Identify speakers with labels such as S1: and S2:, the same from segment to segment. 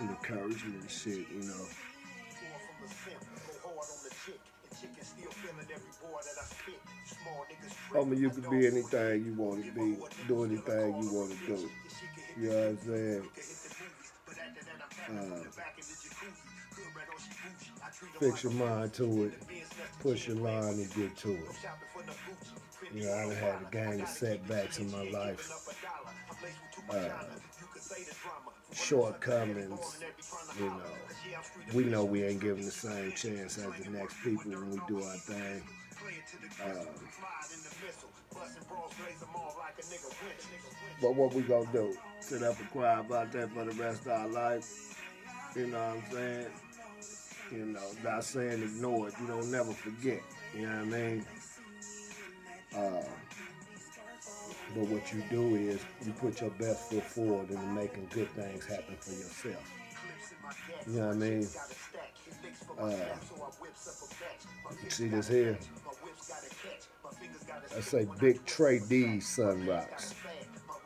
S1: Some encouragement and shit, you know. Homie, you could be anything you want to be, do anything you want to do. You know what I'm saying? Uh, fix your mind to it, push your line and get to it. You know, I done had a gang of setbacks in my life. Uh, shortcomings, you know. We know we ain't given the same chance as the next people when we do our thing. Um, but what we gonna do? Sit up and cry about that for the rest of our life? You know what I'm saying? You know, not saying ignore it. You don't never forget. You know what I mean? Uh, but what you do is you put your best foot forward into making good things happen for yourself. You know what I mean? Uh, see this here? I say Big Tray Deee Sun Rocks.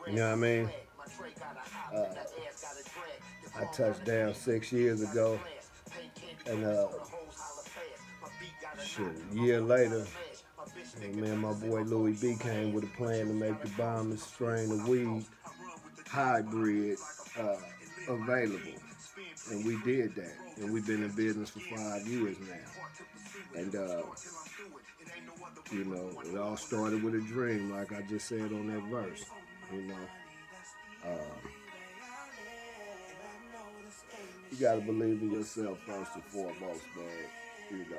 S1: You know what I mean? Uh, I touched down six years ago, and uh, shit, a year later, me and my boy Louis B came with a plan to make the bombing strain of weed hybrid uh, available. And we did that. And we've been in business for five years now. And, uh, you know, it all started with a dream, like I just said on that verse. You know, uh, you got to believe in yourself first and foremost, man. You know,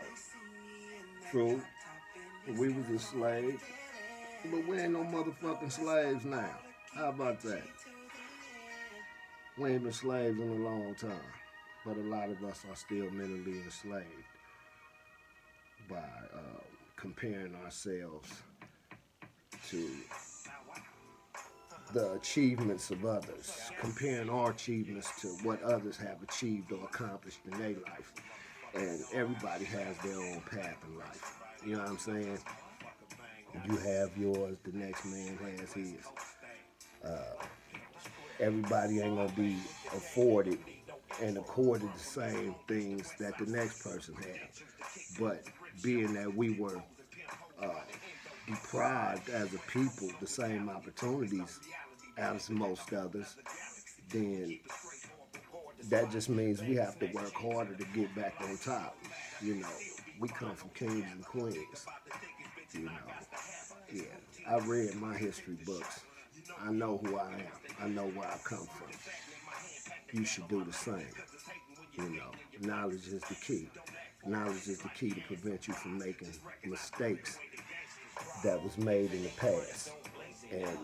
S1: true. We was a slave, but we ain't no motherfucking slaves now. How about that? We ain't been slaves in a long time, but a lot of us are still mentally enslaved by uh, comparing ourselves to the achievements of others, comparing our achievements to what others have achieved or accomplished in their life. And everybody has their own path in life. You know what I'm saying? You have yours, the next man has his. Uh, everybody ain't gonna be afforded and accorded the same things that the next person has. But being that we were uh, deprived as a people the same opportunities as most others, then that just means we have to work harder to get back on top. You know, we come from kings and queens. You know, yeah. I read my history books. I know who I am. I know where I come from. You should do the same. You know, knowledge is the key. Knowledge is the key to prevent you from making mistakes that was made in the past and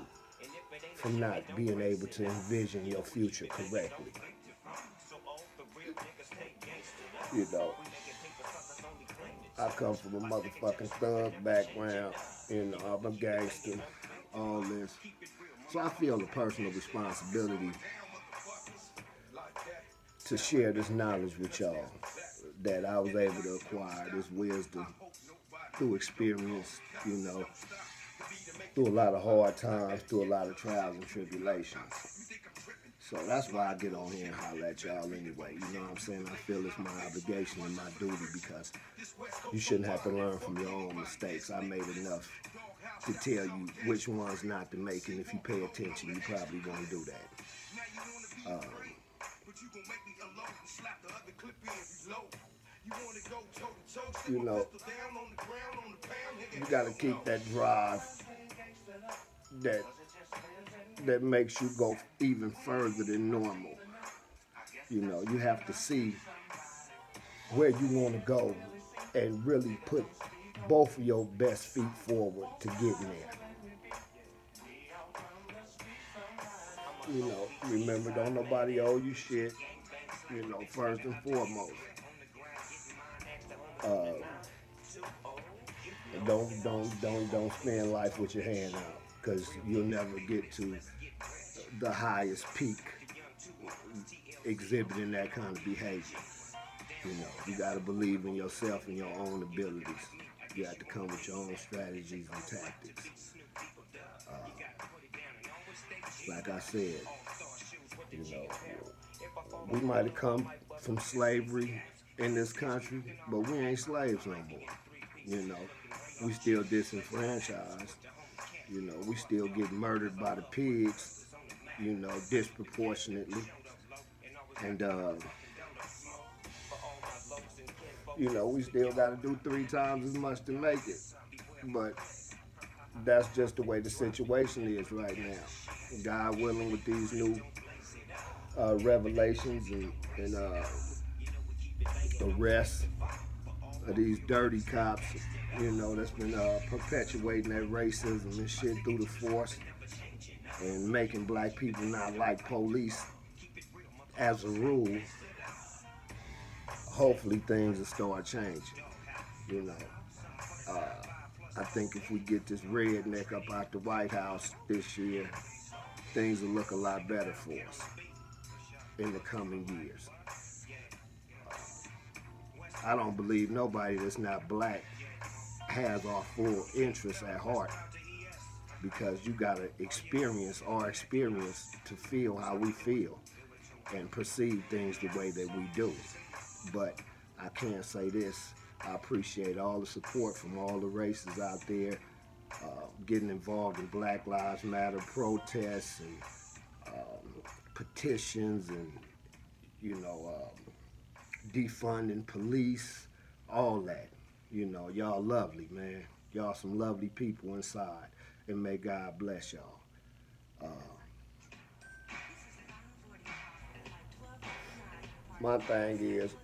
S1: from not being able to envision your future correctly. You know, I come from a motherfucking thug background, know, I'm gangster, all this. So I feel a personal responsibility to share this knowledge with y'all that I was able to acquire, this wisdom through experience, you know, through a lot of hard times, through a lot of trials and tribulations. So that's why I get on here and holler at y'all anyway. You know what I'm saying? I feel it's my obligation and my duty because you shouldn't have to learn from your own mistakes. I made enough to tell you which ones not to make, and if you pay attention, you probably won't do that. Um, you know, you got to keep that drive that that makes you go even further than normal. You know, you have to see where you want to go and really put both of your best feet forward to get there. you know, remember, don't nobody owe you shit. You know, first and foremost. Uh, don't don't don't don't spend life with your hand out, cause you'll never get to the highest peak exhibiting that kind of behavior. You know, you got to believe in yourself and your own abilities. You have to come with your own strategies and tactics. Uh, like I said, you know, we might have come from slavery in this country, but we ain't slaves no more. You know, we still disenfranchised. You know, we still get murdered by the pigs, you know, disproportionately. And, uh, you know, we still got to do three times as much to make it. But that's just the way the situation is right now. God willing, with these new uh, revelations and, and uh, arrests of these dirty cops, you know, that's been uh, perpetuating that racism and shit through the force and making black people not like police as a rule hopefully things will start changing. You know, uh, I think if we get this redneck up out the White House this year, things will look a lot better for us in the coming years. I don't believe nobody that's not black has our full interest at heart because you got to experience our experience to feel how we feel and perceive things the way that we do. But I can say this. I appreciate all the support from all the races out there uh, getting involved in Black Lives Matter protests and um, petitions and, you know, um, defunding police, all that. You know, y'all lovely, man. Y'all some lovely people inside. And may God bless y'all. Uh, my thing is,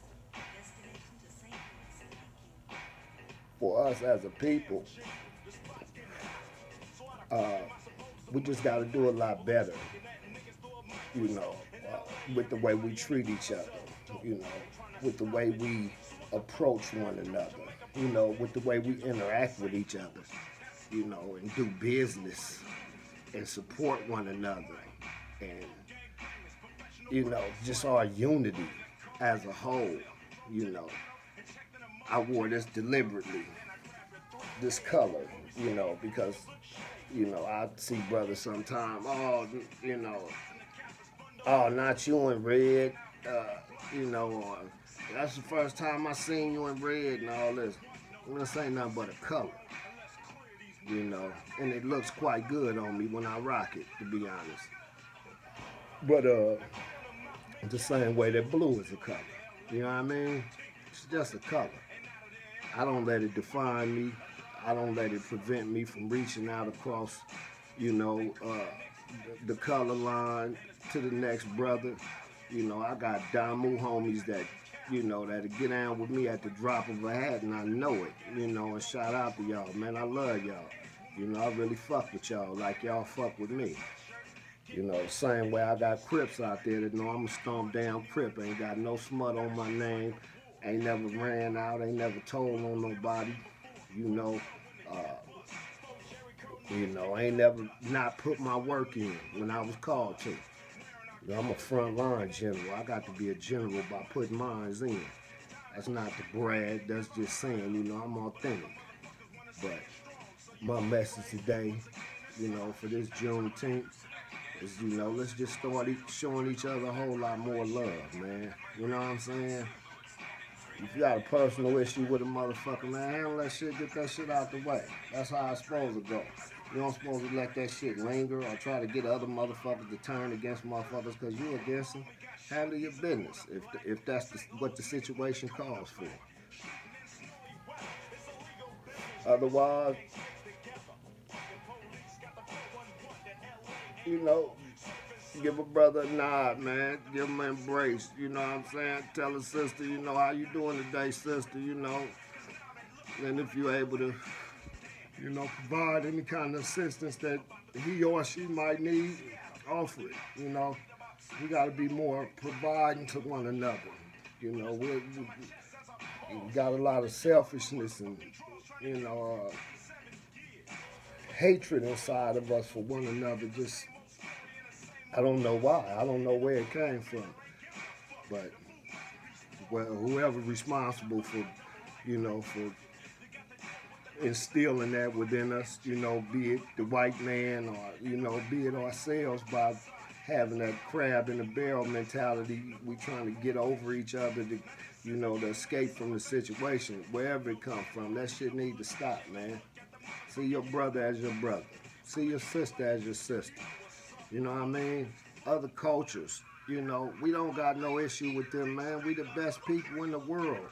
S1: for us as a people, uh, we just got to do a lot better, you know, uh, with the way we treat each other, you know, with the way we approach one another, you know, with the way we interact with each other, you know, and do business and support one another and, you know, just our unity as a whole, you know. I wore this deliberately, this color, you know, because, you know, I see brothers sometime, oh, you know, oh, not you in red, uh, you know, uh, that's the first time I seen you in red and all this. This ain't nothing but a color, you know, and it looks quite good on me when I rock it, to be honest. But, uh, the same way that blue is a color, you know what I mean? It's just a color. I don't let it define me. I don't let it prevent me from reaching out across, you know, uh, the, color line to the next brother. You know, I got Damu homies that, you know, that get down with me at the drop of a hat, and I know it. You know, and shout out to y'all, man. I love y'all. You know, I really fuck with y'all like y'all fuck with me. You know, same way I got Crips out there that know I'm a stomp down Crip. Ain't got no smut on my name. Ain't never ran out, ain't never told on nobody. You know, uh, you know, ain't never not put my work in when I was called to. You know, I'm a frontline general. I got to be a general by putting mines in. That's not to brag. That's just saying, you know, I'm authentic. But my message today, you know, for this Juneteenth is, you know, let's just start showing each other a whole lot more love, man. You know what I'm saying? If you got a personal issue with a motherfucker, man, handle that shit, get that shit out the way. That's how it's supposed to go. You don't supposed to let that shit linger or try to get other motherfuckers to turn against motherfuckers because you're against them. Handle your business if the, if that's the, what the situation calls for. Otherwise, you know, give a brother a nod, man. Give him an embrace. You know what I'm saying? Tell a sister, you know, how you doing today, sister, you know. And if you're able to, you know, provide any kind of assistance that he or she might need, offer it. You know, we got to be more providing to one another. You know, we we, we got a lot of selfishness and you know uh, hatred inside of us for one another. Just I don't know why. I don't know where it came from, but well, whoever responsible for you know for instilling that within us, you know, be it the white man or, you know, be it ourselves by having that crab in the barrel mentality. We trying to get over each other to, you know, to escape from the situation, wherever it come from. That shit need to stop, man. See your brother as your brother. See your sister as your sister. You know what I mean? Other cultures, you know, we don't got no issue with them, man. We the best people in the world.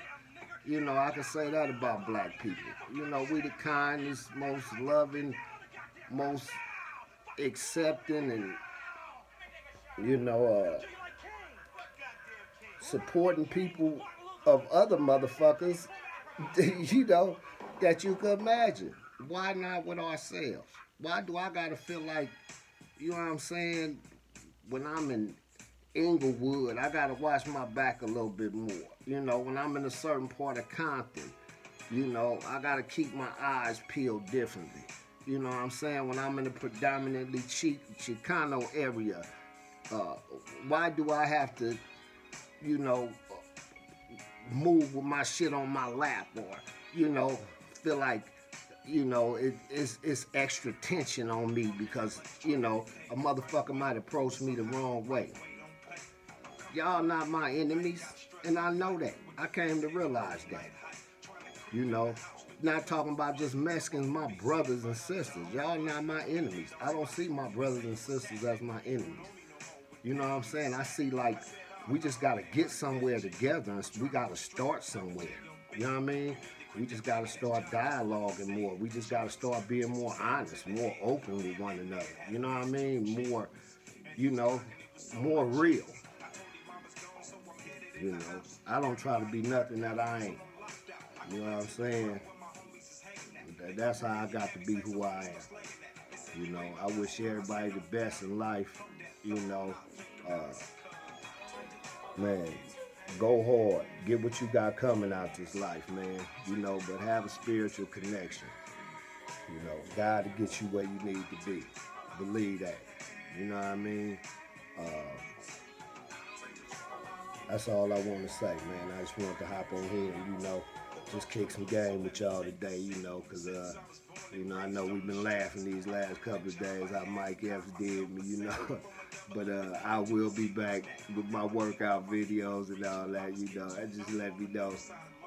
S1: You know, I can say that about black people. You know, we the kindest, most loving, most accepting, and you know, uh, supporting people of other motherfuckers. You know, that you could imagine. Why not with ourselves? Why do I gotta feel like, you know what I'm saying? When I'm in Inglewood, I gotta watch my back a little bit more. You know, when I'm in a certain part of Compton, you know, I gotta keep my eyes peeled differently. You know what I'm saying? When I'm in a predominantly Chicano area, uh, why do I have to, you know, move with my shit on my lap or, you know, feel like, you know, it, it's, it's extra tension on me because, you know, a motherfucker might approach me the wrong way. Y'all not my enemies, and I know that. I came to realize that. You know, not talking about just Mexicans, my brothers and sisters. Y'all not my enemies. I don't see my brothers and sisters as my enemies. You know what I'm saying? I see like we just gotta get somewhere together and we gotta start somewhere. You know what I mean? We just gotta start dialoguing more. We just gotta start being more honest, more open with one another. You know what I mean? More, you know, more real. You know, I don't try to be nothing that I ain't. You know what I'm saying? That's how I got to be who I am. You know, I wish everybody the best in life. You know, uh, man, go hard. Get what you got coming out this life, man. You know, but have a spiritual connection. You know, God to get you where you need to be. Believe that. You know what I mean? Uh, that's all I want to say, man. I just want to hop on here and, you know, just kick some game with y'all today, you know, because, uh, you know, I know we've been laughing these last couple of days how Mike F did me, you know. but uh, I will be back with my workout videos and all that, you know. And just let me know,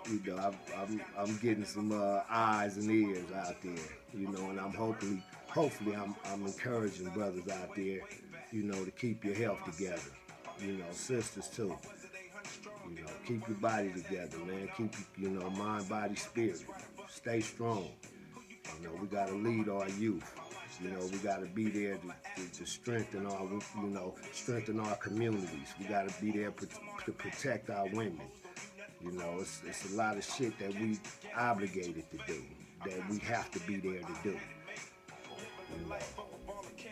S1: you know, I'm, I'm, I'm getting some uh, eyes and ears out there, you know, and I'm hopefully, hopefully I'm, I'm encouraging brothers out there, you know, to keep your health together, you know, sisters too. You know, keep your body together, man. Keep, you know, mind, body, spirit. Stay strong. You know, we got to lead our youth. You know, we got to be there to, to, to, strengthen our, you know, strengthen our communities. We got to be there to protect our women. You know, it's, it's a lot of shit that we obligated to do, that we have to be there to do. You know,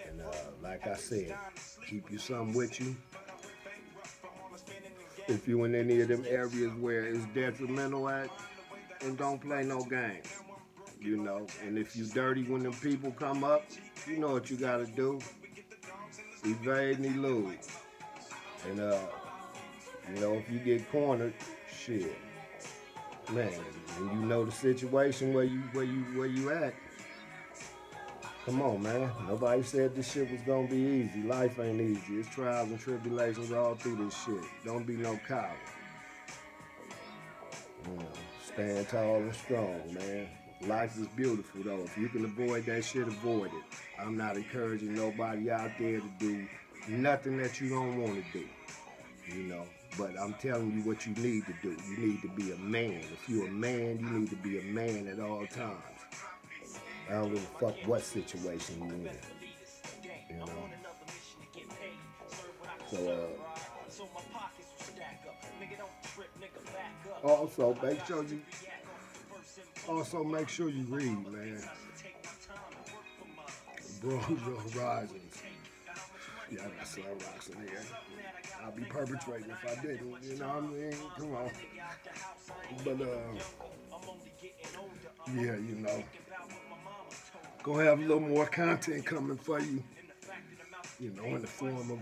S1: and uh, like I said, keep you something with you if you in any of them areas where it's detrimental at, and don't play no games. You know, and if you dirty when them people come up, you know what you gotta do. Evade and elude. And uh, you know, if you get cornered, shit. Man, and you know the situation where you where you where you at, Come on, man. Nobody said this shit was gonna be easy. Life ain't easy. It's trials and tribulations all through this shit. Don't be no coward. Know, stand tall and strong, man. Life is beautiful though. If you can avoid that shit, avoid it. I'm not encouraging nobody out there to do nothing that you don't want to do. You know. But I'm telling you what you need to do. You need to be a man. If you're a man, you need to be a man at all times. I don't give a fuck what situation you're in. You know? So, uh, also make sure you also make sure you read, man. Broad Horizons. Yeah, I got Slum Rocks in here. I'll be perpetrating if I didn't. You know what I mean? Come on. But uh, yeah, you know, gonna have a little more content coming for you. You know, in the form of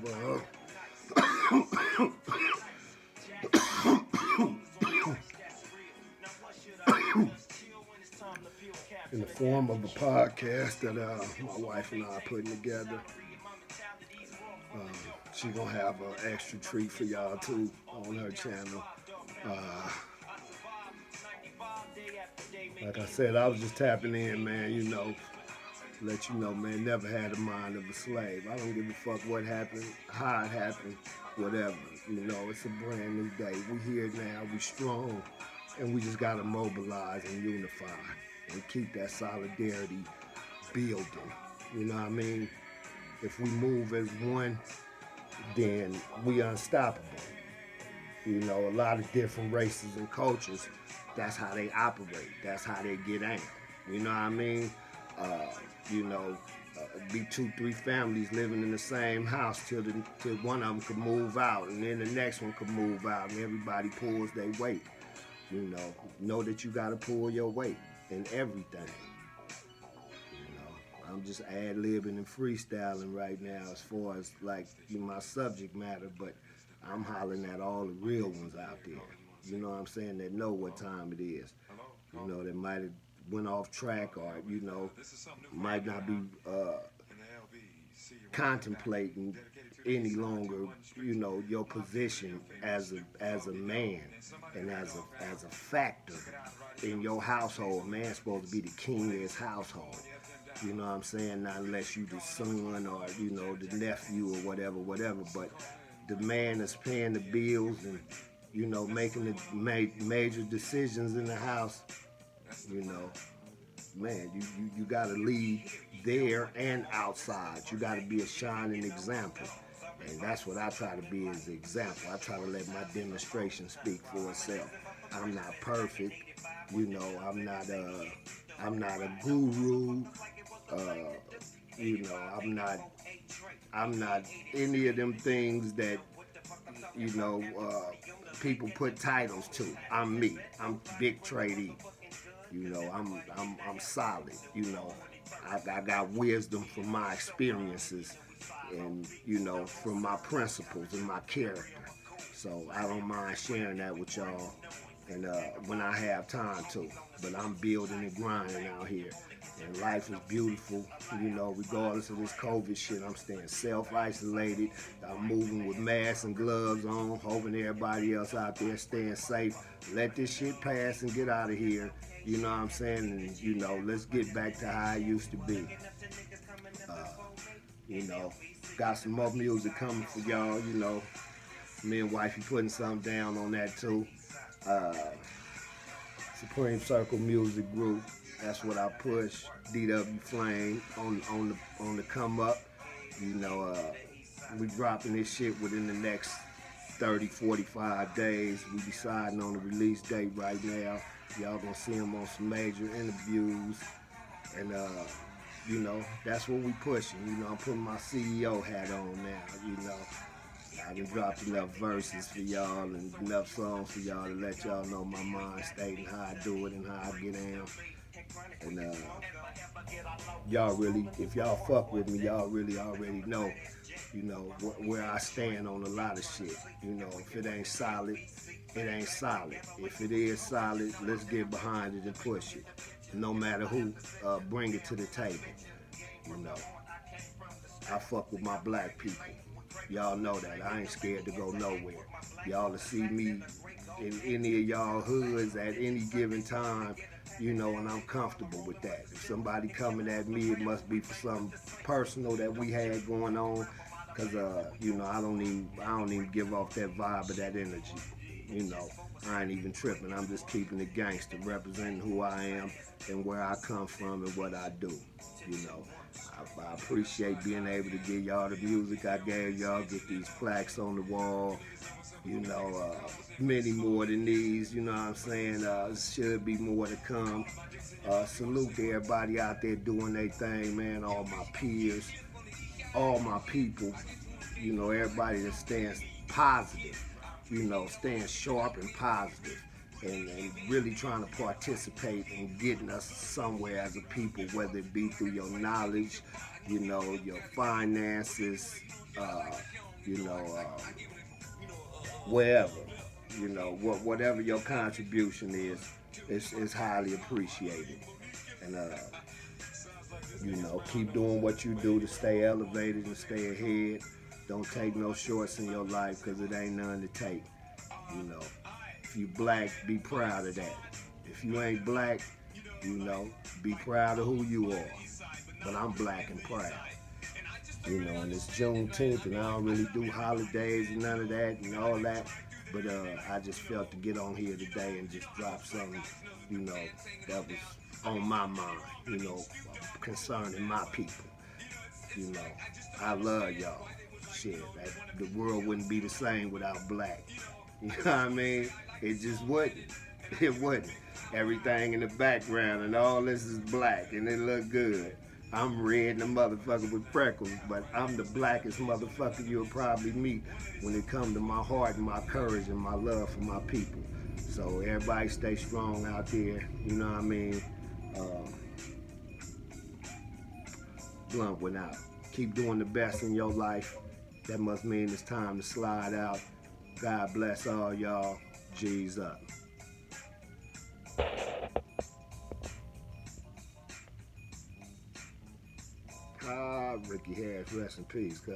S1: uh. in the form of a podcast that uh, my wife and I are putting together. Um, she gonna have an extra treat for y'all too on her channel. Uh, like I said, I was just tapping in, man. You know, let you know, man. Never had the mind of a slave. I don't give a fuck what happened, how it happened, whatever. You know, it's a brand new day. We here now. We strong, and we just gotta mobilize and unify and keep that solidarity building. You know what I mean? If we move as one, then we unstoppable. You know, a lot of different races and cultures, that's how they operate. That's how they get angry. You know what I mean? Uh, you know, uh, be two, three families living in the same house till the, till one of them could move out, and then the next one could move out, and everybody pulls their weight. You know, know that you got to pull your weight in everything. You know, I'm just ad libbing and freestyling right now as far as like my subject matter, but I'm hollering at all the real ones out there. You know what I'm saying? That know what time it is. You know, that might have went off track or, you know, might not be uh, contemplating any longer, you know, your position as a as a man and as a as a factor in your household. A man's supposed to be the king of his household. You know what I'm saying? Not unless you the son or you know the nephew or whatever, whatever. But the man that's paying the bills and you know making the ma- major decisions in the house. You know, man, you you, you got to lead there and outside. You got to be a shining example. And that's what I try to be as an example. I try to let my demonstration speak for itself. I'm not perfect, you know. I'm not a, I'm not a guru. Uh, you know, I'm not, I'm not any of them things that, you know, uh, people put titles to. I'm me. I'm Big Tray Deee You know, I'm, I'm, I'm solid. You know, I, I got wisdom from my experiences and you know from my principles and my character. So I don't mind sharing that with y'all, and uh, when I have time to. But I'm building and grinding out here, and life is beautiful. You know, regardless of this COVID shit, I'm staying self-isolated. I'm moving with masks and gloves on, hoping everybody else out there staying safe. Let this shit pass and get out of here. You know what I'm saying? And you know, let's get back to how I used to be. Uh, you know, got some more music coming for y'all, you know. Me and wifey putting something down on that too. Uh, Supreme Circle Music Group. That's what I push. DW Flame on on the on the come up. You know, uh, we dropping this shit within the next 30, 45 days. We deciding on the release date right now. Y'all gonna see him on some major interviews. And uh, you know, that's what we pushing. You know, I'm putting my CEO hat on now. You know, I done dropped enough verses for y'all and enough songs for y'all to let y'all know my mind state and how I do it and how I get down. And uh, y'all really, if y'all fuck with me, y'all really already know, you know, wh- where I stand on a lot of shit. You know, if it ain't solid, it ain't solid. If it is solid, let's get behind it and push it no matter who uh, bring it to the table. You know, I fuck with my black people. Y'all know that. I ain't scared to go nowhere. Y'all to see me in any of y'all hoods at any given time, you know, and I'm comfortable with that. If somebody coming at me, it must be for something personal that we had going on. Cause uh, you know, I don't even I don't even give off that vibe of that energy. You know, I ain't even tripping. I'm just keeping it gangster, representing who I am and where I come from and what I do. You know, I, I appreciate being able to give y'all the music I gave y'all, get these plaques on the wall. You know, uh, many more than these. You know what I'm saying? Uh, should be more to come. Uh, salute to everybody out there doing their thing, man. All my peers, all my people. you know, everybody that stands positive, you know, staying sharp and positive and, and really trying to participate in getting us somewhere as a people, whether it be through your knowledge, you know, your finances, uh, you know, uh, wherever, you know, what, whatever your contribution is, it's, it's highly appreciated. And, uh, you know, keep doing what you do to stay elevated and stay ahead. Don't take no shorts in your life because it ain't none to take. You know, if you black, be proud of that. If you ain't black, you know, be proud of who you are. But I'm black and proud. You know, and it's Juneteenth, and I don't really do holidays and none of that and all that. But uh, I just felt to get on here today and just drop something, you know, that was on my mind, you know, concerning my people. You know, I love y'all. Shit, that, the world wouldn't be the same without black. You know what I mean? It just wouldn't. It wouldn't. Everything in the background and all this is black and it look good. I'm red and a motherfucker with freckles, but I'm the blackest motherfucker you'll probably meet when it comes to my heart and my courage and my love for my people. So everybody stay strong out there, you know what I mean? Uh, blunt went out. Keep doing the best in your life. That must mean it's time to slide out. God bless all y'all. G's up. Ah, Ricky Harris, rest in peace, cuz.